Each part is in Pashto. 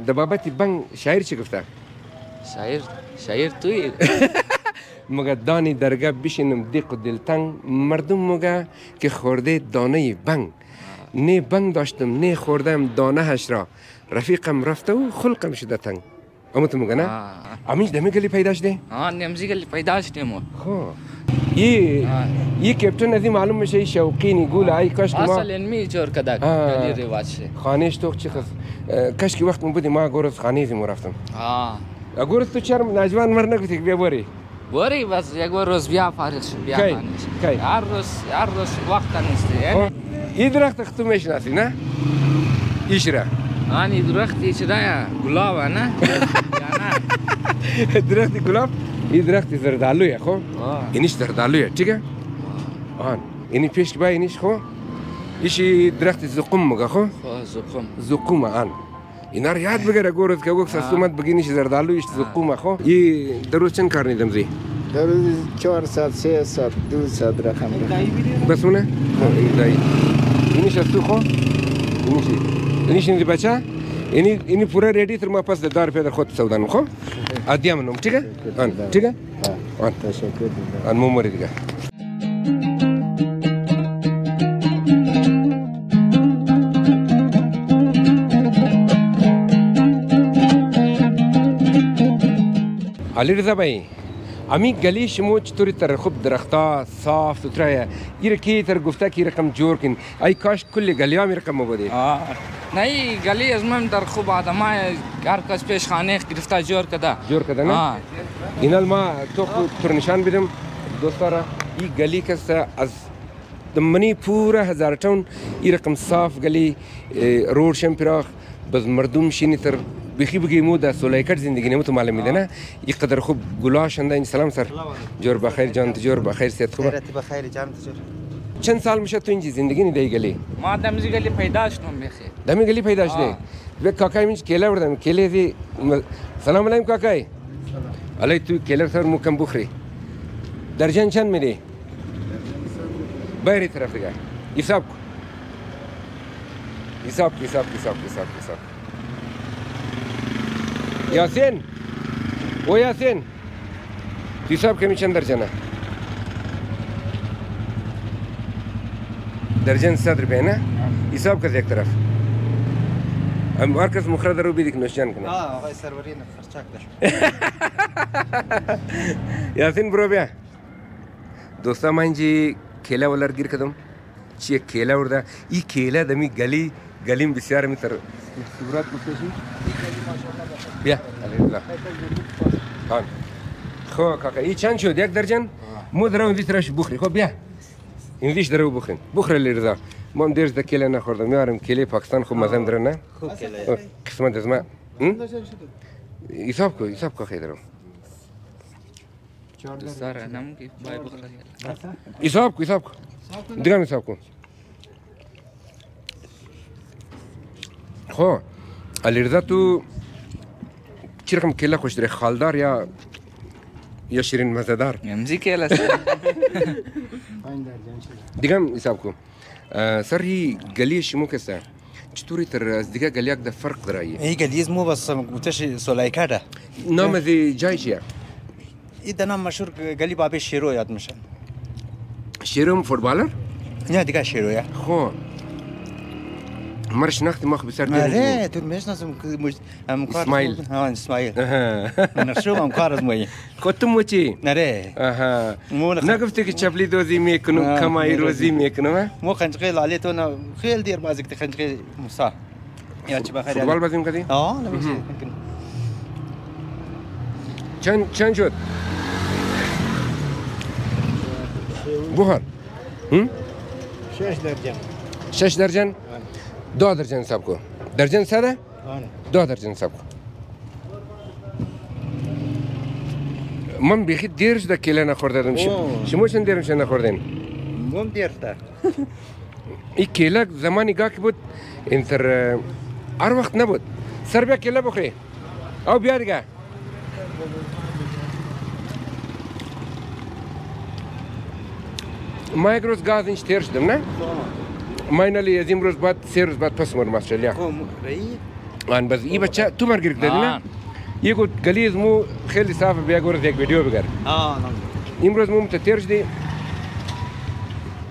د بابت بنگ شاعر چی گفته؟ شاعر شاعر توی مگه دانی درگه بشینم دیق و دلتنگ مردم مگه که خورده دانه بنگ نه بنگ داشتم نه خوردم دانه هش را رفیقم رفته و خلقم شده تنگ اما تو مگه نه؟ امیش دمی گلی پیدا شده؟ آه نمزی گلی پیدا شده ما خب ای ای کپټن ندی معلوم مشه شوقین ګول آی کاش ما اصلا می جور کدا کلی رواج شه خانش تو چی خف کاش کی وقت من بودی ما گورز خانی زی رفتم ها گورز تو چرم نجوان مر نگوتی بیا بری بری بس یک روز بیا فارغ شو بیا کی هر روز هر روز وقت نیست ای درخت تو میشناسی نه ایشرا آن درخت ایشرا گلاب نه درخت گلاب این درخت زردالو یه خو اینش زردالو چیگه آن اینی پیش با اینش خو ایشی درخت زقوم مگه خو زقوم زقوم آن اینا رو یاد بگیره گورت که گوک بگی بگینیش زردالو ایش زقوم خو ای در روز چند کار نیدم زی در سه 400 دو 200 رقم بسونه دایی اینیش از تو خو اینیش اینیش اینی بچه اینی اینی پوره ریدی تر ما پس دار پیدا خود سودان خو आद्यामा नौँ ठिक ठिक अनि म मरिदिएँ अलिक तपाईँ امی گلیش مو چطوری تر خوب درختا صاف سوترا ہے یہ کی تر گفتا کی رقم جوڑ کن ای کاش کل گلیام رقم مو بده نه گلی از من در خوب آدم هر کس پیش خانه گرفتا جور کده جور کده نه اینال ما تو تر نشان بدم دوستارا این گلی کس از منی پورا هزار تون ای رقم صاف گلی روڈ شم پراخ بز مردم شینی تر بخی بگی مو د سولایکر زندگی نه تو معلوم میدنه یک قدر خوب گلا شنده این سلام سر جور بخیر جان تجور بخیر سید خوبه بخیر جان تجور چند سال میشه تو اینجا زندگی نیدی گلی ما دمزی گلی پیدا شدم بخیر دمی گلی پیدا شدی و کاکای من کیله بردم کیله دی سلام علیکم کاکای علی تو کیله سر مو کم بخوری درجن چند میدی Beri taraftaki. İsabk. İsabk, İsabk, İsabk, İsabk, İsabk. Yasin. O Yasin. तीसरा के नीचे अंदर जाना दर्जन सात रुपये है ना हिसाब कर एक तरफ हम مركز مخرج روبي ديك نوشان كنا اه غاي سيرفرين خرجتك ياسين بروبيا دوستا مانجي kela walar girkadam ciye kela orada i kela da mi gali galim bisyar mi tar surat mutlaşı ya alhamdulillah kan خو كاكا اي چند شد يك درجن مو درو انفيش راش بخري خو بيا انفيش درو بخن بخري اللي رضا ما مديرش دا كيلي انا خوردم يارم كيلي باكستان خو مازال درنا خو كيلي قسمه دزما حساب کو حساب کو خيدرو دوستار نام کی بای بخیر حساب کو حساب کو دیگه حساب کو خو الرضا تو چی رقم کیلا خوش داره خالدار یا یا شیرین مزدار ممزی کیلا دیگه حساب کو سر هی گلی شمو کسه چطوری تر از دیگه گلیاک ده فرق درایی ای گلیز مو بس گوتش سولایکا ده نام دی جای چیه این دنام مشهور گلی بابی شیرو یاد میشن شیرو فوتبالر نه دیگه شیرو یا خو مرش نخت مخ بسر دین آره تو میشن ازم هم کار اسماعیل ها اسماعیل من شو هم کار از مایی خودت موچی نره آها نگفتی که چپلی دوزی میکنم کمای روزی میکنم مو خنجقیل لالی تو نه خیلی دیر بازی که خنجقیل موسی یا چی بخیر فوتبال بازی میکنی؟ آه نمیشه چن چن شد؟ Buxar. Hı? 6 درجن 6 درجن 2 درجن حساب کو درجن سره؟ آره 2 درجن حساب کو من بیخی دیرش ده کیله نخورده دم شما چند دیرم چند نخوردین؟ من دیرش ده این کیله زمانی گاه که بود انتر هر وقت نبود سر بیا کیله بخوری او بیا دیگه Ma egros gazin isterdim ne? Maynalı yazayım roz bat ser roz bat pasmur maşallah. Kom reyi. An baz iyi bacca tu mar girdik dedi ne? Ye ko galiz mu kheli saf be gor dek video bigar. Ha nam. İmroz mu muteterjdi.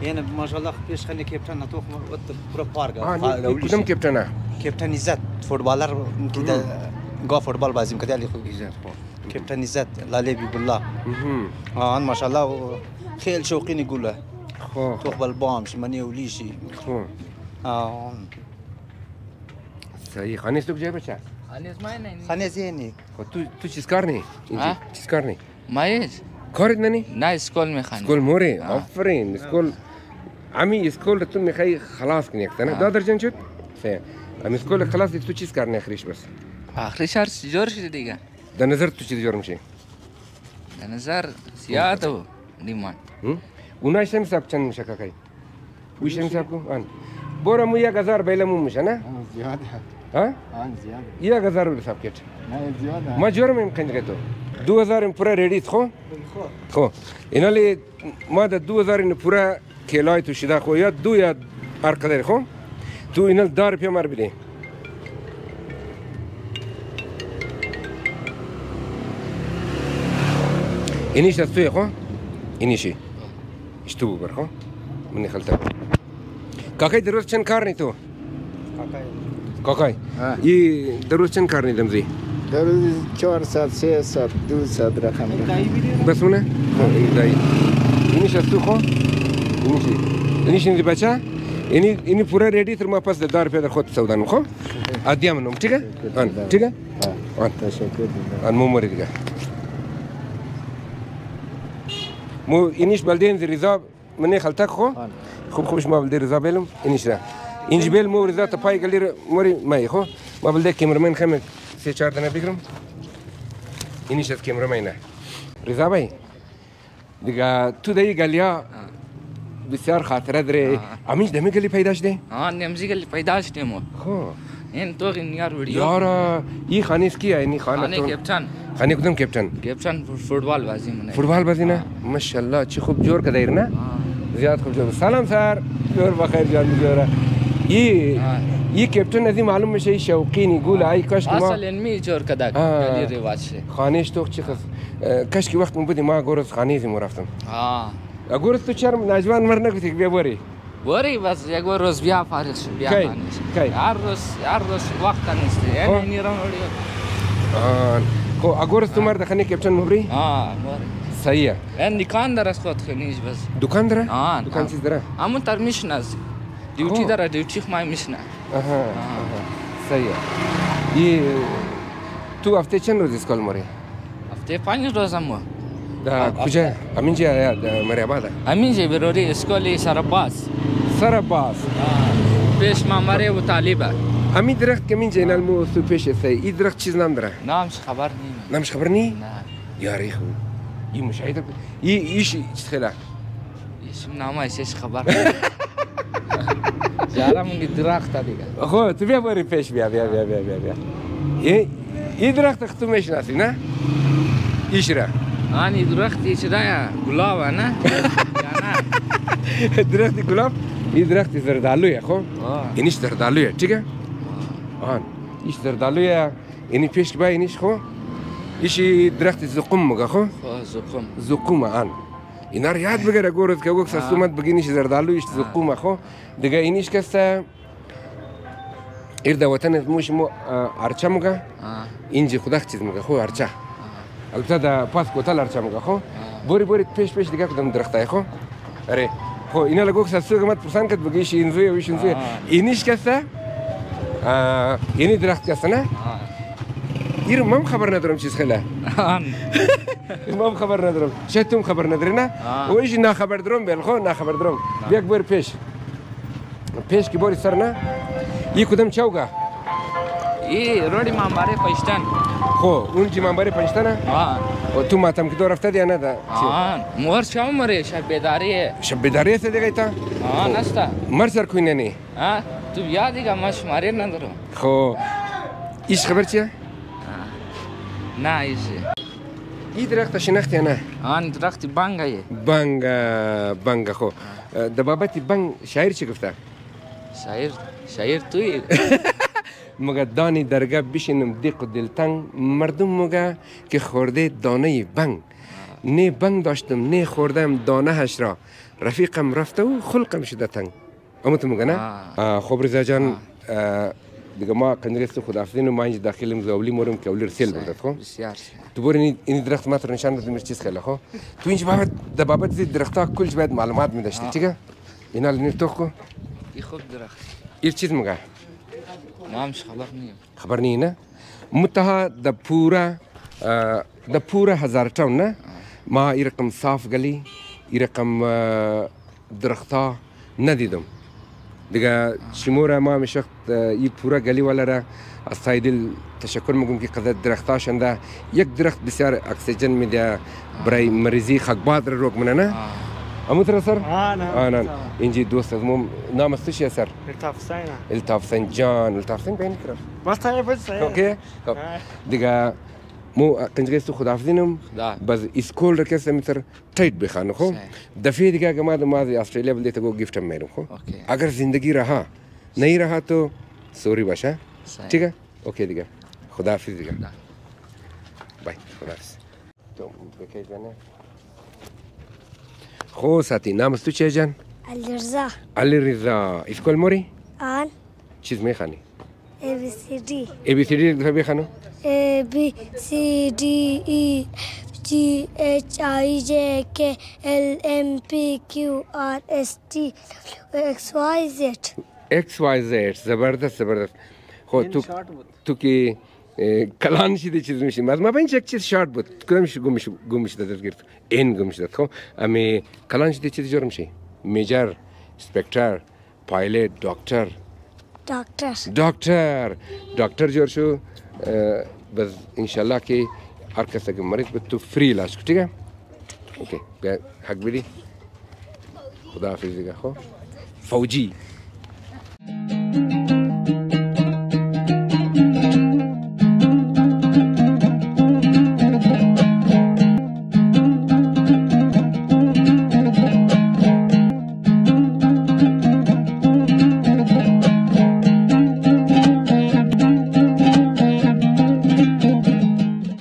Yani maşallah peş khani kaptan atok ot pro parga. Kudam kaptana. Kaptan İzzet futbollar kida go futbol bazim kada ali khul İzzet. Kaptan İzzet Lalebi Billah. Mhm. Ha an maşallah khel şoqini gulla. خو خب. بل بامش منی ولیشی خو خب. سعی صحیح خانیس تو کجای بچه خانیس من نه خانیس یه نی خو خب تو تو چیز کار نی چیز کار نی مایش کارت ننی نه اسکول میخوانی اسکول موری آفرین اسکول عمی اسکول تو میخوای خلاص کنی اکثرا نه؟ دادر جان شد امی اسکول خلاص تو چیز کار اخریش بس آخریش هر جور شده دیگه در نظر تو چی جور میشه در نظر سیاد gunashim sapchan mushakakai. Uishim sapku an. Bora mu ya gazar bela mu mushana? Ziyada. Ha? An ziyada. Ya gazar ul sapket. Na ziyada. Major mem khinj gato. 2000 ام پورا ریډی تخو خو اینالی ما د 2000 ام پورا کلای تو شیدا خو یا دو یا هر قدر خو تو اینال دار پیمر بده اینیش دستوی خو اینیشی שתו בברכה, מניח לטבע. Какой дорож чанкарни то? Какой? И дорож чанкарни там зи? Дорож чор сад, се сад, ду сад рахам. Бес уне? Дай. Ini satu ko, ini si, ini si dibaca, ini ini pura ready terima pas dadar pada khut saudan ko, adiam nom, ठीक है? an, ठीक है? an, an mumur ठीक है? مو انيش بلدين ذي رضا مني خلتك خو خب خوش ما بلدي رضا بالهم انيش لا انج بال مو رضا تباي قال لي موري ماي خو ما بلدي كاميرمان خمك سي شهر دنا بكرم انيش كاميرمان رضا باي دیگه تو دیگه گلیا بسیار خاطره داره امیش دمی گلی پیداش ده؟ آه نمزی گلی پیداش ده مو خب این تو یار ویڈیو یار یہ خانے اس کی ہے نہیں خان خانے کیپٹن خانے کدن کیپٹن کیپٹن فوتبال بازی من فوتبال بازی نه ماشاءالله چی خوب جور کدیر نه زیاد خوب جور سلام سر جور بخیر جان جورا یہ یہ کیپٹن ازی معلوم میشه شوقی نی گول ای کاش ما اصل علمی جور کدا کلی رواج شه خانش تو چی خس کاش کی وقت من بودی ما گورز خانه زی مرفتم ها گورز تو چرم نجوان مرنه گوتیک بیا بوری وري بس يقول روز بيا فارس بيا فارس كي عرس عرس وقت نستي يعني اني رم को अगोर तुम्हारे दखने कैप्टन मोबरी हां मोबरी सही है एंड दुकानदार असको खनीज बस दुकानदार हां दुकान से जरा हम तरमिश नज ड्यूटी दरा ड्यूटी खमाय मिशना हां सही है ये तू हफ्ते चंद रोज स्कूल मोरे हफ्ते पांच रोज हम da kuja amin je ya da mariyaba da amin je birori iskoli sarabas سر باز پیش ما مره و طالبه همین درخت که من جینال مو سو پیش سه ای درخت چیز نام داره نامش خبر نیم نامش خبر نیم؟ نه یاری خو ای مشاهده ای ایش خلا اسم نام ایش خبر جارم درخت دیگه خب تو بیا بری پیش بیا بیا بیا بیا بیا بیا ای درخت تو میشناسی نه ایش را آن درخت ایش را گلاب نه درخت گلاب این درخت زردالویه خب اینش زردالویه چیگه آن ایش زردالویه اینی پیش با اینیش خو ایشی درخت زقوم مگه خو زقوم زقوم آن اینا رو یاد بگیره گورت که گوک سستومت بگینیش ایش زقوم خو دیگه اینیش کسته ایر دا وطن موش مو ارچه مگه اینجی خدا چیز مگه خو ارچه البته دا پاس کوتال ارچه مگه خو بوری بوری پیش پیش دیگه کدوم درختهای خو اره Ho, inhala guk satsığı kıymet pursan kat bugün işi inzuya, iş inzuya. İniş kesse, yeni draht kessene. İrim mam haber nedirem çiz hele. İmam haber nedirem. Şetim haber nedirine. O işi na haber durum belko na haber durum. Bir bor peş. Peş ki bor sarna. İyi kudam çavga. İyi, rodi mambare Pakistan. Ho, unci mambare Pakistan'a. Ha. و تو ماتم که دو رفته دی نه ده آن مور چه مری شب بیداریه شب بیداریه ته دیگه تا آن نستا مر سر کوی نه نی تو بیا دیگه ما شماره ندارم خو ایش خبر چیه نه ایش ای درخت شناختی نه آن درخت بانگه بانگ بانگ خو د بابت بانگ شاعر چی گفته شاعر شاعر توی مگه دانی درگه بشینم دیق و دلتنگ مردم مگه که خورده دانه بنگ نه بنگ داشتم نه خوردم دانه هش را رفیقم رفته و خلقم شده تنگ اما مگه نه خب رزا جان دیگه ما قندرست خداحافظین و ما اینجا داخلیم زاولی مورم که اولی سیل بردد خو خب؟ تو برو این درخت ما تر نشان دادیم چیز خیلی خو خب؟ تو اینجا بابت در بابت زید درخت ها کلش باید معلومات میداشتی چیگه اینا لنیر تو خو ای خوب درخت این چیز مگه ما مش خبر نیم خبر نی نه متها د پورا د پورا هزار ټاون نه ما رقم صاف غلی رقم درختا ندیدم دیگه چیموره ما مشخت ای پورا گلی والا را از سایدل تشکر میگم که قدر درختا شنده یک درخت بسیار اکسیجن میده برای مریضی خاکباد را روک منه نه Amutra sir? Ah, no. Ah, no. Inji dost az mum namaz tişi sir. İltaf Hüseyin'e. İltaf Sencan. İltaf Hüseyin ben ikrar. Basta ya bas. E Okey. Top. Diga مو كنت جاي تاخذ عارفينهم بس سكول ركز متر تايت بخانو خو دفي دقيقة ما ما زي استراليا بدي تقول gift हम मेरे को अगर जिंदगी रहा नहीं रहा तो सॉरी बाशा ठीक है ओके दिगा खुदा हाफिज दिगा बाय खुदा हाफिज तो خوص هتی نام تو چه جان؟ علی رزا علی رزا اسکول موری؟ آن چیز میخانی؟ ای بی سی دی ای بی سی دی تو بیخانو؟ ای بی سی دی ای جی ایچ آئی جے کے ال ایم پی کیو آر ایس ٹی ایکس وائی زیٹ ایکس وائی زیٹ زبردست زبردست خو تو تو کی کلان شده چیز میشیم از ما یک چیز شارت بود کدامش گمش گمش داد گرفت این گمش داد خب امی کلان شده چیز جور شی میجر سپکتر پایلیت دکتر دکتر دکتر دکتر جور شو بس انشالله که هر کس اگه مریض بود تو فری لاش کو ٹھیک بیا حق بیلی، خدا حافظ دیگه خو، فوجی